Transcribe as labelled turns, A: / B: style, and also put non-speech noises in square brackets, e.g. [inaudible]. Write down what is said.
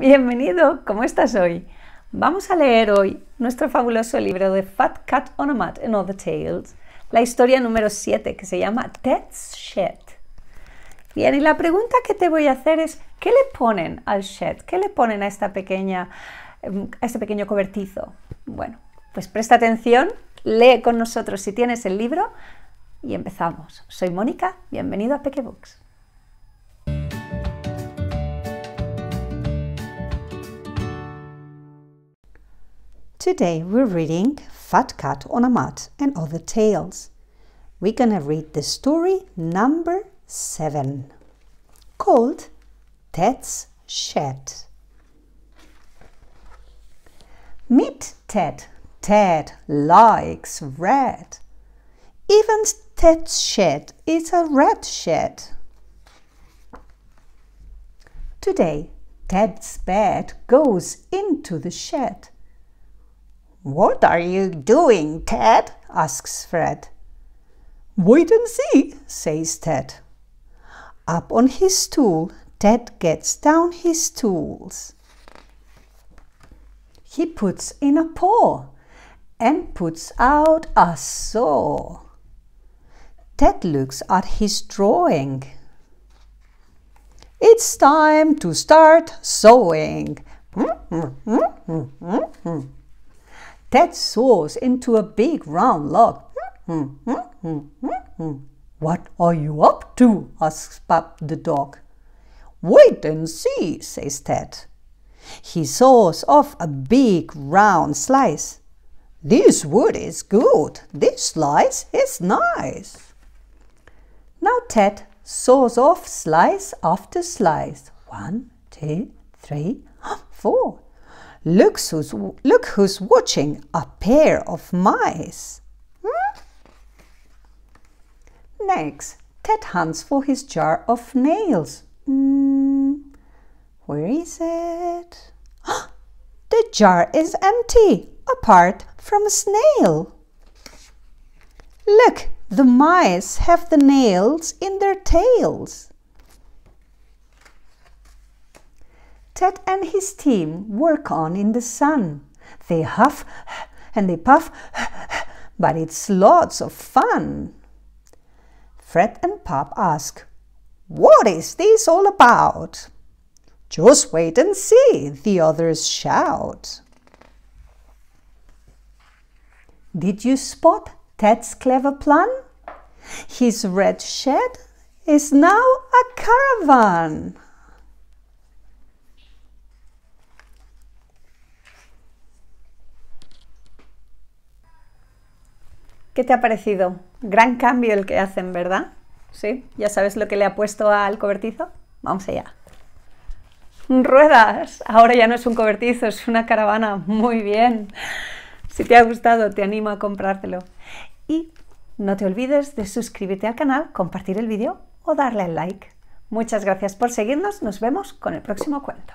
A: Bienvenido, ¿cómo estás hoy? Vamos a leer hoy nuestro fabuloso libro de Fat Cat on a Mat and the Tales, la historia número 7 que se llama Death's Shed. Bien, y la pregunta que te voy a hacer es, ¿qué le ponen al shed? ¿Qué le ponen a, esta pequeña, a este pequeño cobertizo? Bueno, pues presta atención, lee con nosotros si tienes el libro y empezamos. Soy Mónica, bienvenido a Peque
B: Today we're reading Fat Cat on a Mat and Other Tales. We're gonna read the story number seven, called Ted's Shed. Meet Ted. Ted likes red. Even Ted's shed is a red shed. Today, Ted's bed goes into the shed. What are you doing, Ted? asks Fred. Wait and see, says Ted. Up on his stool, Ted gets down his tools. He puts in a paw and puts out a saw. Ted looks at his drawing. It's time to start sewing. Ted saws into a big round log. Hmm, hmm, hmm, what are you up to? asks Pup the dog. Wait and see, says Ted. He saws off a big round slice. This wood is good. This slice is nice. Now Ted saws off slice after slice. One, two, three, [gasps] four. Look who's, look who's watching a pair of mice. Hmm? Next, Ted hunts for his jar of nails. Mm, where is it? [gasps] the jar is empty, apart from a snail. Look, the mice have the nails in their tails. Ted and his team work on in the sun. They huff [sniffs] and they puff, [sniffs] but it's lots of fun. Fred and Pop ask, What is this all about? Just wait and see, the others shout. Did you spot Ted's clever plan? His red shed is now a caravan.
A: ¿Qué te ha parecido? Gran cambio el que hacen, ¿verdad? ¿Sí? ¿Ya sabes lo que le ha puesto al cobertizo? Vamos allá. Ruedas. Ahora ya no es un cobertizo, es una caravana. Muy bien. Si te ha gustado, te animo a comprártelo. Y no te olvides de suscribirte al canal, compartir el vídeo o darle al like. Muchas gracias por seguirnos. Nos vemos con el próximo cuento.